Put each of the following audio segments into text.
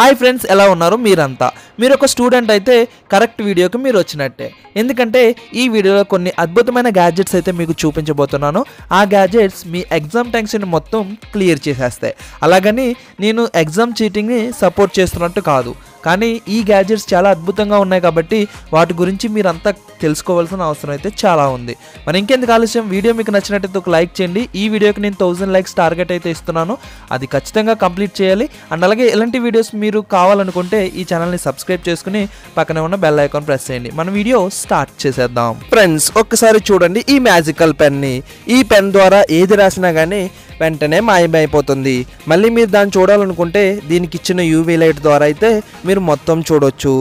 Hi friends ఎలా ఉన్నారు మీరంతా? మీరు ఒక స్టూడెంట్ అయితే కరెక్ట్ వీడియోకి మీరు వచ్చినట్టే. ఎందుకంటే ఈ వీడియోలో కొన్ని అద్భుతమైన గ్యాడ్జెట్స్ అయితే మీకు చూపించబోతున్నాను. ఆ గ్యాడ్జెట్స్ మీ ఎగ్జామ్ టెన్షన్ మొత్తం క్లియర్ చేసేస్తాయి. అలాగని నేను ఎగ్జామ్ చీటింగ్ని సపోర్ట్ చేస్తున్నట్టు కాదు. కానీ ఈ గ్యాడ్జెట్స్ చాలా అద్భుతంగా ఉన్నాయి కాబట్టి వాటి గురించి మీరంతా తెలుసుకోవాల్సిన అవసరం అయితే చాలా ఉంది. మరి ఇంకెందుకు ఆలస్యం? వీడియో మీకు నచ్చినట్టయితే ఒక లైక్ చేయండి. ఈ వీడియోకి నేను థౌజండ్ లైక్స్ టార్గెట్ అయితే ఇస్తున్నాను. అది ఖచ్చితంగా కంప్లీట్ చేయాలి. అండ్ అలాగే ఇలాంటి వీడియోస్ మీరు కావాలనుకుంటే ఈ ఛానల్ని సబ్స్క్రైబ్ చేసుకుని పక్కనే ఉన్న బెల్ ఐకాన్ ప్రెస్ చేయండి. మన వీడియో స్టార్ట్ చేసేద్దాం. ఫ్రెండ్స్ ఒక్కసారి చూడండి ఈ మ్యాజికల్ పెన్ని ఈ పెన్ ద్వారా ఏది రాసినా కానీ వెంటనే మాయమైపోతుంది. మళ్ళీ మీరు దాన్ని చూడాలనుకుంటే దీనికి ఇచ్చిన యూవీ లైట్ ద్వారా అయితే మీరు మొత్తం చూడొచ్చు.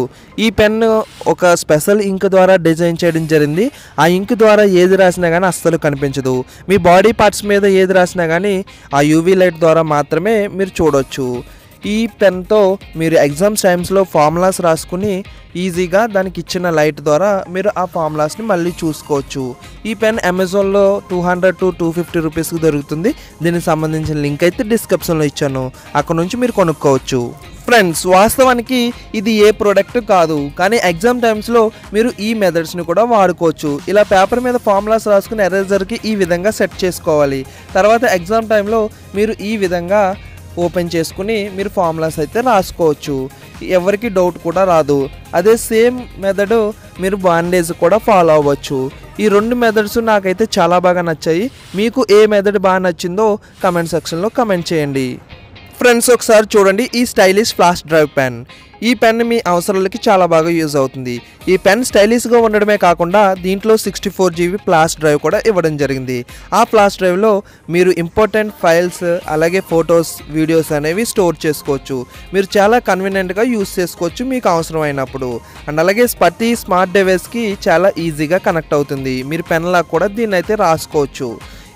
ఈ పెన్ ఒక స్పెషల్ ఇంక్ ద్వారా డిజైన్ చేయడం జరిగింది. ఆ ఇంక్ ద్వారా ఏది రాసినా కానీ అస్సలు కనిపించదు. మీ బాడీ పార్ట్స్ మీద ఏది రాసినా కానీ ఆ యూవీ లైట్ ద్వారా మాత్రమే మీరు చూడొచ్చు. ఈ పెన్తో మీరు ఎగ్జామ్స్ టైమ్స్లో ఫార్ములాస్ రాసుకుని ఈజీగా దానికి ఇచ్చిన లైట్ ద్వారా మీరు ఆ ఫార్ములాస్ని మళ్ళీ చూసుకోవచ్చు. ఈ పెన్ అమెజాన్లో two hundred to two fifty రూపీస్కి దొరుకుతుంది. దీనికి సంబంధించిన లింక్ అయితే డిస్క్రిప్షన్లో ఇచ్చాను. అక్కడ నుంచి మీరు కొనుక్కోవచ్చు. ఫ్రెండ్స్ వాస్తవానికి ఇది ఏ ప్రోడక్ట్ కాదు. కానీ ఎగ్జామ్ టైమ్స్లో మీరు ఈ మెథడ్స్ని కూడా వాడుకోవచ్చు. ఇలా పేపర్ మీద ఫార్ములాస్ రాసుకుని ఎరేజర్కి ఈ విధంగా సెట్ చేసుకోవాలి. తర్వాత ఎగ్జామ్ టైంలో మీరు ఈ విధంగా ఓపెన్ చేసుకుని మీరు ఫార్ములాస్ అయితే రాసుకోవచ్చు. ఎవరికి డౌట్ కూడా రాదు. అదే సేమ్ మెథడ్ మీరు బాండేజ్ కూడా ఫాలో అవ్వచ్చు. ఈ రెండు మెథడ్స్ నాకైతే చాలా బాగా నచ్చాయి. మీకు ఏ మెథడ్ బాగా నచ్చిందో కమెంట్ సెక్షన్లో కమెంట్ చేయండి. ఫ్రెండ్స్ ఒకసారి చూడండి ఈ స్టైలిష్ ఫ్లాష్ డ్రైవ్ పెన్. ఈ పెన్ మీ అవసరాలకి చాలా బాగా యూజ్ అవుతుంది. ఈ పెన్ స్టైలిష్గా ఉండడమే కాకుండా దీంట్లో sixty four GB flash drive కూడా ఇవ్వడం జరిగింది. ఆ ఫ్లాష్ డ్రైవ్లో మీరు ఇంపార్టెంట్ ఫైల్స్ అలాగే ఫొటోస్ వీడియోస్ అనేవి స్టోర్ చేసుకోవచ్చు. మీరు చాలా కన్వీనియంట్గా యూజ్ చేసుకోవచ్చు మీకు అవసరమైనప్పుడు. అండ్ అలాగే ప్రతి స్మార్ట్ డివైస్కి చాలా ఈజీగా కనెక్ట్ అవుతుంది. మీరు పెన్లా కూడా దీన్ని అయితే రాసుకోవచ్చు.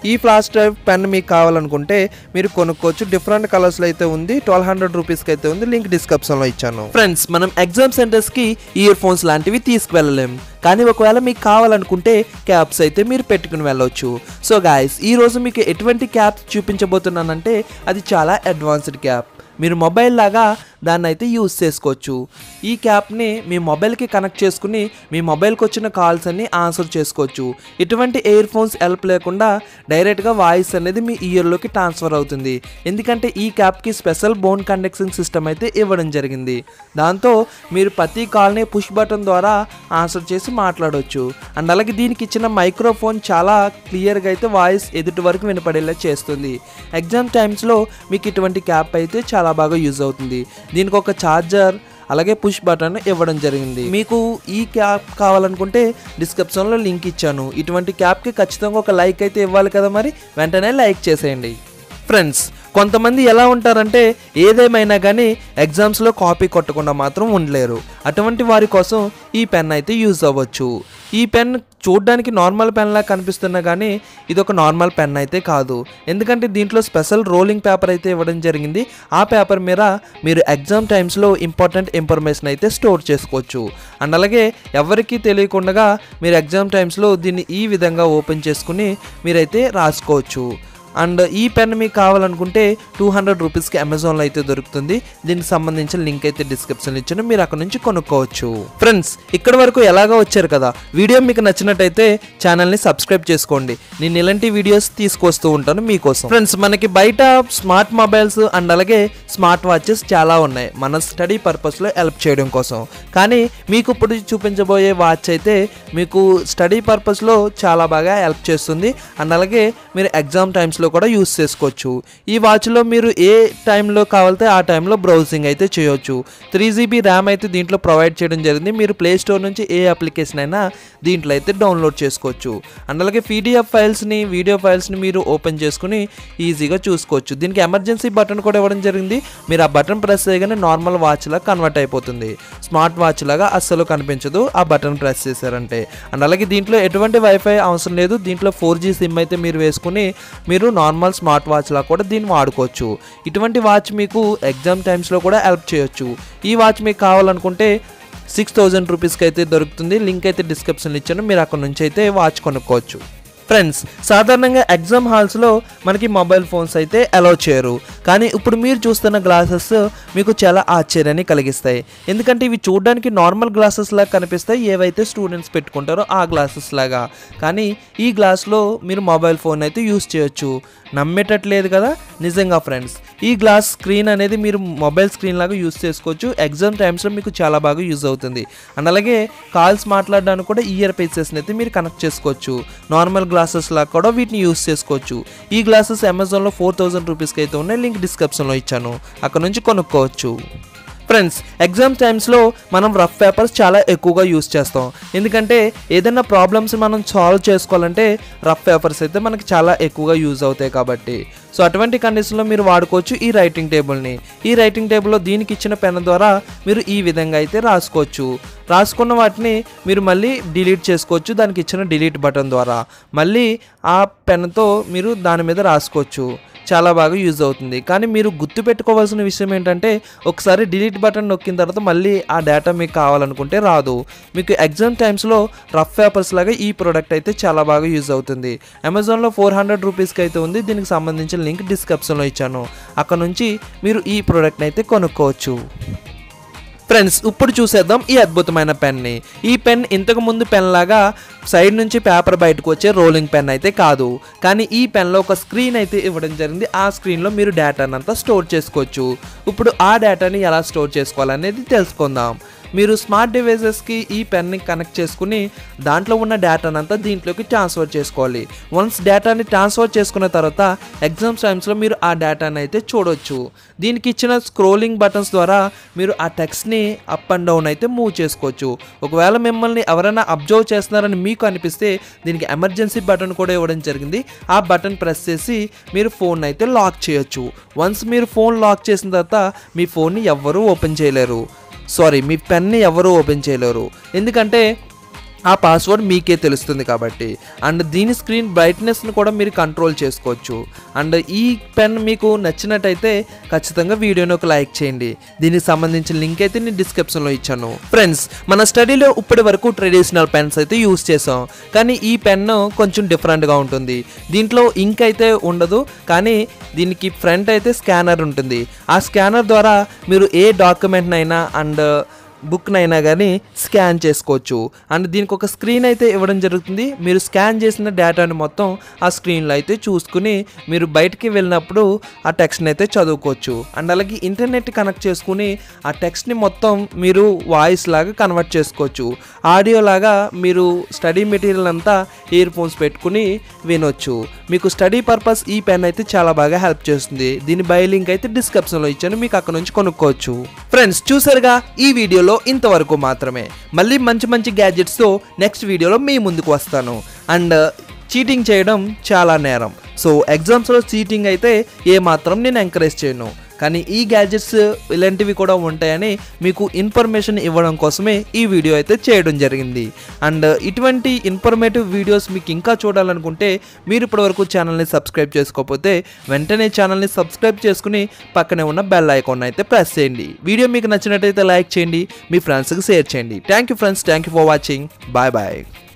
ఈ ఫ్లాష్ డ్రైవ్ పెన్ మీకు కావాలనుకుంటే మీరు కొనుక్కోవచ్చు. డిఫరెంట్ కలర్స్లో అయితే ఉంది. ట్వెల్వ్ హండ్రెడ్ రూపీస్కి అయితే ఉంది. లింక్ డిస్క్రిప్షన్లో ఇచ్చాను. ఫ్రెండ్స్ మనం ఎగ్జామ్ సెంటర్స్కి ఇయర్ ఫోన్స్ లాంటివి తీసుకువెళ్ళలేము కానీ ఒకవేళ మీకు కావాలనుకుంటే క్యాప్స్ అయితే మీరు పెట్టుకుని వెళ్ళవచ్చు సో గాయస్ ఈ రోజు మీకు ఎటువంటి క్యాప్ చూపించబోతున్నానంటే అది చాలా అడ్వాన్స్డ్ క్యాప్ మీరు మొబైల్ లాగా దాన్ని అయితే యూస్ చేసుకోవచ్చు. ఈ క్యాప్ని మీ మొబైల్కి కనెక్ట్ చేసుకుని మీ మొబైల్కి వచ్చిన కాల్స్ అన్ని ఆన్సర్ చేసుకోవచ్చు. ఎటువంటి ఇయర్ ఫోన్స్ హెల్ప్ లేకుండా డైరెక్ట్గా వాయిస్ అనేది మీ ఇయర్లోకి ట్రాన్స్ఫర్ అవుతుంది. ఎందుకంటే ఈ క్యాప్కి స్పెషల్ బోన్ కండక్షన్ సిస్టమ్ అయితే ఇవ్వడం జరిగింది. దాంతో మీరు ప్రతి కాల్ని పుష్ బటన్ ద్వారా ఆన్సర్ చేసి మాట్లాడవచ్చు అండ్ అలాగే దీనికి ఇచ్చిన మైక్రోఫోన్ చాలా క్లియర్గా అయితే వాయిస్ ఎదుటి వరకు వినపడేలా చేస్తుంది. ఎగ్జామ్ టైమ్స్లో మీకు ఇటువంటి క్యాప్ అయితే చాలా బాగా యూజ్ అవుతుంది. దీనికి ఒక ఛార్జర్ అలాగే పుష్ బటన్ ఇవ్వడం జరిగింది. మీకు ఈ క్యాప్ కావాలనుకుంటే డిస్క్రిప్షన్లో లింక్ ఇచ్చాను. ఇటువంటి క్యాప్కి ఖచ్చితంగా ఒక లైక్ అయితే ఇవ్వాలి కదా మరి? వెంటనే లైక్ చేసేయండి. ఫ్రెండ్స్ కొంతమంది ఎలా ఉంటారంటే ఏదేమైనా కానీ ఎగ్జామ్స్లో కాపీ కొట్టకుండా మాత్రం ఉండలేరు. అటువంటి వారి కోసం ఈ పెన్ అయితే యూజ్ అవ్వచ్చు. ఈ పెన్ చూడడానికి నార్మల్ పెన్లా కనిపిస్తున్నా కానీ ఇది ఒక నార్మల్ పెన్ అయితే కాదు. ఎందుకంటే దీంట్లో స్పెషల్ రోలింగ్ పేపర్ అయితే ఇవ్వడం జరిగింది. ఆ పేపర్ మీద మీరు ఎగ్జామ్ టైమ్స్లో ఇంపార్టెంట్ ఇన్ఫర్మేషన్ అయితే స్టోర్ చేసుకోవచ్చు. అండ్ అలాగే ఎవరికీ తెలియకుండా మీరు ఎగ్జామ్ టైమ్స్లో దీన్ని ఈ విధంగా ఓపెన్ చేసుకుని మీరైతే రాసుకోవచ్చు. అండ్ ఈ పెన్ మీకు కావాలనుకుంటే టూ హండ్రెడ్ రూపీస్కి అమెజాన్లో అయితే దొరుకుతుంది. దీనికి సంబంధించిన లింక్ అయితే డిస్క్రిప్షన్ ఇచ్చాను. మీరు అక్కడ నుంచి కొనుక్కోవచ్చు. ఫ్రెండ్స్ ఇక్కడ వరకు ఎలాగో వచ్చారు కదా? వీడియో మీకు నచ్చినట్టయితే ఛానల్ని సబ్స్క్రైబ్ చేసుకోండి. నేను ఇలాంటి వీడియోస్ తీసుకొస్తూ ఉంటాను మీకోసం. ఫ్రెండ్స్ మనకి బయట స్మార్ట్ మొబైల్స్ అండ్ అలాగే స్మార్ట్ వాచెస్ చాలా ఉన్నాయి. మన స్టడీ పర్పస్లో హెల్ప్ చేయడం కోసం. కానీ మీకు ఇప్పుడు చూపించబోయే వాచ్ అయితే మీకు స్టడీ పర్పస్లో చాలా బాగా హెల్ప్ చేస్తుంది. అండ్ అలాగే మీరు ఎగ్జామ్ టైమ్స్ లో కూడా యూస్ చేసుకోవచ్చు. ఈ వాచ్లో మీరు ఏ టైంలో కావాలితే ఆ టైంలో బ్రౌజింగ్ అయితే చేయొచ్చు. త్రీ జీబీ ర్యామ్ అయితే దీంట్లో ప్రొవైడ్ చేయడం జరిగింది. మీరు ప్లే స్టోర్ నుంచి ఏ అప్లికేషన్ అయినా దీంట్లో అయితే డౌన్లోడ్ చేసుకోవచ్చు. అండ్ అలాగే పీడిఎఫ్ ఫైల్స్ని వీడియో ఫైల్స్ని మీరు ఓపెన్ చేసుకుని ఈజీగా చూసుకోవచ్చు. దీనికి ఎమర్జెన్సీ బటన్ కూడా ఇవ్వడం జరిగింది. మీరు ఆ బటన్ ప్రెస్ చేయగానే నార్మల్ వాచ్ లాగా కన్వర్ట్ అయిపోతుంది. స్మార్ట్ వాచ్ లాగా అస్సలు కనిపించదు. ఆ బటన్ ప్రెస్ చేశారంటే. అండ్ అలాగే దీంట్లో ఎటువంటి వైఫై అవసరం లేదు. దీంట్లో ఫోర్ జీ సిమ్ అయితే మీరు వేసుకుని మీరు నార్మల్ స్మార్ట్ వాచ్లా కూడా దీన్ని వాడుకోవచ్చు. ఇటువంటి వాచ్ మీకు ఎగ్జామ్ టైమ్స్లో కూడా హెల్ప్ చేయొచ్చు. ఈ వాచ్ మీకు కావాలనుకుంటే సిక్స్ థౌజండ్ రూపీస్కి అయితే దొరుకుతుంది. లింక్ అయితే డిస్క్రిప్షన్లో ఇచ్చాను. మీరు అక్కడ నుంచి అయితే వాచ్ కొనుక్కోవచ్చు. ఫ్రెండ్స్ సాధారణంగా ఎగ్జామ్ హాల్స్లో మనకి మొబైల్ ఫోన్స్ అయితే అలౌ చేయరు. కానీ ఇప్పుడు మీరు చూస్తున్న గ్లాసెస్ మీకు చాలా ఆశ్చర్యాన్ని కలిగిస్తాయి. ఎందుకంటే ఇవి చూడడానికి నార్మల్ గ్లాసెస్ లాగా కనిపిస్తాయి. ఏవైతే స్టూడెంట్స్ పెట్టుకుంటారో ఆ గ్లాసెస్ లాగా. కానీ ఈ గ్లాస్లో మీరు మొబైల్ ఫోన్ అయితే యూస్ చేయొచ్చు. నమ్మేటట్లేదు కదా? నిజంగా ఫ్రెండ్స్ ఈ గ్లాస్ స్క్రీన్ అనేది మీరు మొబైల్ స్క్రీన్ లాగా యూస్ చేసుకోవచ్చు. ఎగ్జామ్ టైమ్స్లో మీకు చాలా బాగా యూజ్ అవుతుంది. అండ్ అలాగే కాల్స్ మాట్లాడడానికి కూడా ఇయర్ పీసెస్ని అయితే మీరు కనెక్ట్ చేసుకోవచ్చు. నార్మల్ గ్లాసెస్ లాగా కూడా వీటిని యూస్ చేసుకోవచ్చు. ఈ గ్లాసెస్ అమెజాన్లో ఫోర్ థౌజండ్ రూపీస్కి అయితే ఉన్నాయి. లింక్ డిస్క్రిప్షన్లో ఇచ్చాను. అక్కడ నుంచి కొనుక్కోవచ్చు. ఫ్రెండ్స్ ఎగ్జామ్ టైమ్స్లో మనం రఫ్ పేపర్స్ చాలా ఎక్కువగా యూస్ చేస్తాం. ఎందుకంటే ఏదైనా ప్రాబ్లమ్స్ మనం సాల్వ్ చేసుకోవాలంటే రఫ్ పేపర్స్ అయితే మనకి చాలా ఎక్కువగా యూజ్ అవుతాయి కాబట్టి. సో అటువంటి కండిషన్లో మీరు వాడుకోవచ్చు ఈ రైటింగ్ టేబుల్ని ఈ రైటింగ్ టేబుల్లో దీనికి ఇచ్చిన పెన్ ద్వారా మీరు ఈ విధంగా అయితే రాసుకోవచ్చు. రాసుకున్న వాటిని మీరు మళ్ళీ డిలీట్ చేసుకోవచ్చు దానికి ఇచ్చిన డిలీట్ బటన్ ద్వారా. మళ్ళీ ఆ పెన్తో మీరు దాని మీద రాసుకోవచ్చు. చాలా బాగా యూజ్ అవుతుంది. కానీ మీరు గుర్తుపెట్టుకోవాల్సిన విషయం ఏంటంటే ఒకసారి డిలీట్ బటన్ నొక్కిన తర్వాత మళ్ళీ ఆ డేటా మీకు కావాలనుకుంటే రాదు. మీకు ఎగ్జామ్ టైమ్స్లో రఫ్ పేపర్స్ లాగా ఈ ప్రోడక్ట్ అయితే చాలా బాగా యూజ్ అవుతుంది. అమెజాన్లో ఫోర్ హండ్రెడ్ రూపీస్కి అయితే ఉంది. దీనికి సంబంధించిన లింక్ డిస్క్రిప్షన్లో ఇచ్చాను. అక్కడ నుంచి మీరు ఈ ప్రోడక్ట్ని అయితే కొనుక్కోవచ్చు. ఫ్రెండ్స్ ఇప్పుడు చూసేద్దాం ఈ అద్భుతమైన పెన్ని. ఈ పెన్ ఇంతకు ముందు పెన్ లాగా సైడ్ నుంచి పేపర్ బయటకు వచ్చే రోలింగ్ పెన్ అయితే కాదు. కానీ ఈ పెన్లో ఒక స్క్రీన్ అయితే ఇవ్వడం జరిగింది. ఆ స్క్రీన్లో మీరు డేటాను అంతా స్టోర్ చేసుకోవచ్చు. ఇప్పుడు ఆ డేటాని ఎలా స్టోర్ చేసుకోవాలనేది తెలుసుకుందాం. మీరు స్మార్ట్ డివైజెస్కి ఈ పెన్ని కనెక్ట్ చేసుకుని దాంట్లో ఉన్న డేటానంతా దీంట్లోకి ట్రాన్స్ఫర్ చేసుకోవాలి. వన్స్ డేటాని ట్రాన్స్ఫర్ చేసుకున్న తర్వాత ఎగ్జామ్స్ టైమ్స్లో మీరు ఆ డేటాని అయితే చూడొచ్చు. దీనికి ఇచ్చిన స్క్రోలింగ్ బటన్స్ ద్వారా మీరు ఆ టెక్స్ట్ని అప్ అండ్ డౌన్ అయితే మూవ్ చేసుకోవచ్చు. ఒకవేళ మిమ్మల్ని ఎవరైనా అబ్జర్వ్ చేస్తున్నారని మీకు అనిపిస్తే దీనికి ఎమర్జెన్సీ బటన్ కూడా ఇవ్వడం జరిగింది. ఆ బటన్ ప్రెస్ చేసి మీరు ఫోన్ అయితే లాక్ చేయొచ్చు. వన్స్ మీరు ఫోన్ లాక్ చేసిన తర్వాత మీ ఫోన్ని ఎవ్వరూ ఓపెన్ చేయలేరు. సారీ మీ పెన్ని ఎవరూ ఓపెన్ చేయలేరు. ఎందుకంటే ఆ పాస్వర్డ్ మీకే తెలుస్తుంది కాబట్టి. అండ్ దీని స్క్రీన్ బ్రైట్నెస్ని కూడా మీరు కంట్రోల్ చేసుకోవచ్చు. అండ్ ఈ పెన్ మీకు నచ్చినట్టయితే ఖచ్చితంగా వీడియోని ఒక లైక్ చేయండి. దీనికి సంబంధించిన లింక్ అయితే నేను డిస్క్రిప్షన్లో ఇచ్చాను. ఫ్రెండ్స్ మన స్టడీలో ఇప్పటి వరకు ట్రెడిషనల్ పెన్స్ అయితే యూస్ చేసాం కానీ ఈ పెన్ కొంచెం డిఫరెంట్గా ఉంటుంది. దీంట్లో ఇంక్ అయితే ఉండదు. కానీ దీనికి ఫ్రంట్ అయితే స్కానర్ ఉంటుంది. ఆ స్కానర్ ద్వారా మీరు ఏ డాక్యుమెంట్నైనా అండ్ బుక్నైనా కానీ స్కాన్ చేసుకోవచ్చు. అండ్ దీనికి ఒక స్క్రీన్ అయితే ఇవ్వడం జరుగుతుంది. మీరు స్కాన్ చేసిన డేటాని మొత్తం ఆ స్క్రీన్లో అయితే చూసుకుని మీరు బయటికి వెళ్ళినప్పుడు ఆ టెక్స్ట్ని అయితే చదువుకోవచ్చు. అండ్ అలాగే ఇంటర్నెట్ కనెక్ట్ చేసుకుని ఆ టెక్స్ట్ని మొత్తం మీరు వాయిస్ లాగా కన్వర్ట్ చేసుకోవచ్చు. ఆడియో లాగా మీరు స్టడీ మెటీరియల్ అంతా ఇయర్ ఫోన్స్ పెట్టుకుని వినొచ్చు. మీకు స్టడీ పర్పస్ ఈ పెన్ అయితే చాలా బాగా హెల్ప్ చేస్తుంది. దీని బై లింక్ అయితే డిస్క్రిప్షన్లో ఇచ్చాను. మీకు అక్కడ నుంచి కొనుక్కోవచ్చు. ఫ్రెండ్స్ చూసారుగా ఈ వీడియోలో ఇంతవరకు మాత్రమే. మళ్ళీ మంచి మంచి గ్యాడ్జెట్స్తో నెక్స్ట్ వీడియోలో మీ ముందుకు వస్తాను. అండ్ చీటింగ్ చేయడం చాలా నేరం. సో ఎగ్జామ్స్లో చీటింగ్ అయితే ఏమాత్రం నేను ఎంకరేజ్ చేయను. కానీ ఈ గ్యాడ్జెట్స్ ఇలాంటివి కూడా ఉంటాయని మీకు ఇన్ఫర్మేషన్ ఇవ్వడం కోసమే ఈ వీడియో అయితే చేయడం జరిగింది. అండ్ ఇటువంటి ఇన్ఫర్మేటివ్ వీడియోస్ మీకు ఇంకా చూడాలనుకుంటే మీరు ఇప్పటివరకు ఛానల్ని సబ్స్క్రైబ్ చేసుకోకపోతే వెంటనే ఛానల్ని సబ్స్క్రైబ్ చేసుకుని పక్కనే ఉన్న బెల్ ఐకాన్ అయితే ప్రెస్ చేయండి. వీడియో మీకు నచ్చినట్టయితే లైక్ చేయండి మీ ఫ్రెండ్స్కి షేర్ చేయండి. Thank you friends thank you for watching bye bye